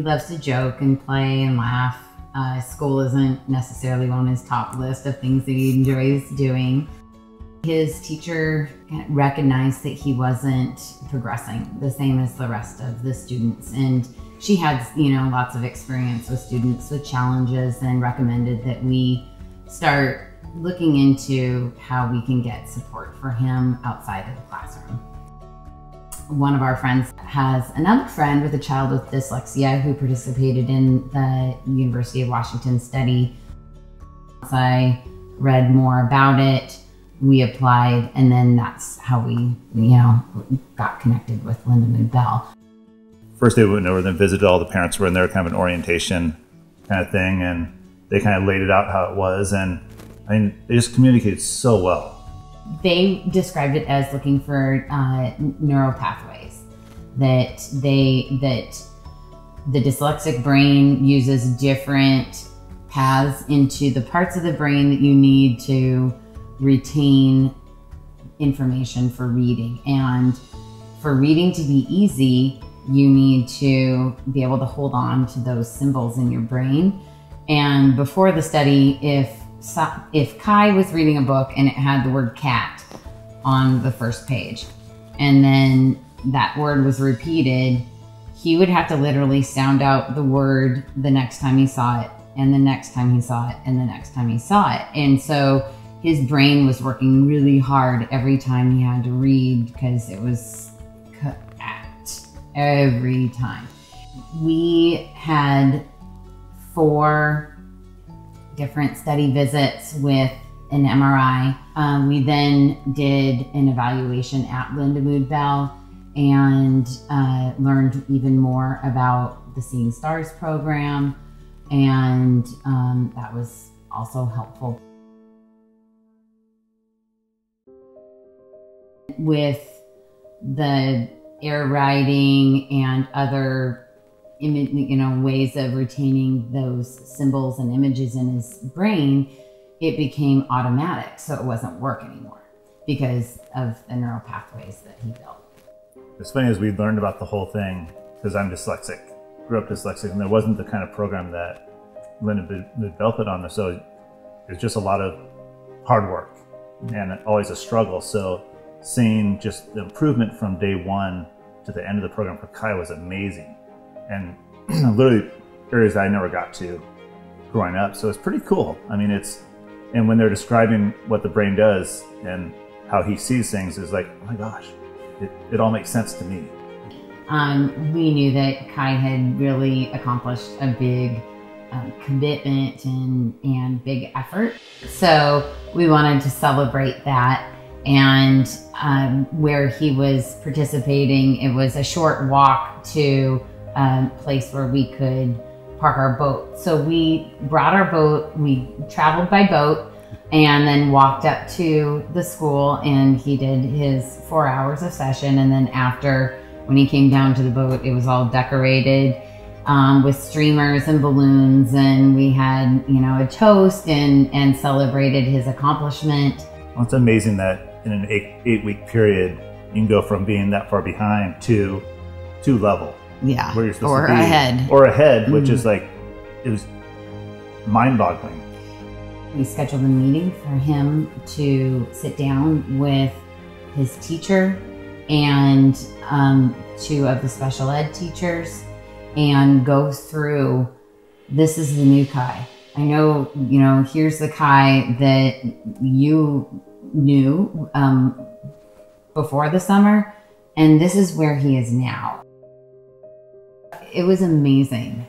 He loves to joke and play and laugh. Uh, school isn't necessarily on his top list of things that he enjoys doing. His teacher recognized that he wasn't progressing the same as the rest of the students. And she had, you know, lots of experience with students with challenges and recommended that we start looking into how we can get support for him outside of the classroom. One of our friends has another friend with a child with dyslexia who participated in the University of Washington study. As I read more about it, we applied, and then that's how we, you know, got connected with Lindamood Bell. First day we went over, then visited all the parents were in there, kind of an orientation kind of thing, and they kind of laid it out how it was, and I mean, they just communicated so well. They described it as looking for uh, neural pathways that they that the dyslexic brain uses different paths into the parts of the brain that you need to retain information for reading. And for reading to be easy, you need to be able to hold on to those symbols in your brain. And before the study, if if Kai was reading a book and it had the word cat on the first page, and then that word was repeated, he would have to literally sound out the word the next time he saw it, and the next time he saw it, and the next time he saw it. And so his brain was working really hard every time he had to read because it was cat every time. We had four different study visits with an MRI. Um, we then did an evaluation at Lindamood Bell and uh, learned even more about the Seeing Stars program, and um, that was also helpful. With the air writing and other you know, ways of retaining those symbols and images in his brain, it became automatic. So it wasn't work anymore because of the neural pathways that he built. It's funny as we learned about the whole thing, because I'm dyslexic, grew up dyslexic, and there wasn't the kind of program that Linda Bell put on. So it was just a lot of hard work and always a struggle. So seeing just the improvement from day one to the end of the program for Kai was amazing and literally areas that I never got to growing up. So it's pretty cool. I mean, it's, and when they're describing what the brain does and how he sees things is like, oh my gosh, it, it all makes sense to me. Um, we knew that Kai had really accomplished a big um, commitment and, and big effort. So we wanted to celebrate that. And um, where he was participating, it was a short walk to um, place where we could park our boat. So we brought our boat, we traveled by boat, and then walked up to the school and he did his four hours of session. And then after, when he came down to the boat, it was all decorated um, with streamers and balloons. And we had, you know, a toast and, and celebrated his accomplishment. Well, it's amazing that in an eight, eight week period, you can go from being that far behind to two level yeah, where you're supposed or to be, ahead, or ahead, mm. which is like it was mind-boggling. We scheduled a meeting for him to sit down with his teacher and um, two of the special ed teachers and go through this is the new Kai. I know, you know, here's the Kai that you knew um, before the summer, and this is where he is now it was amazing.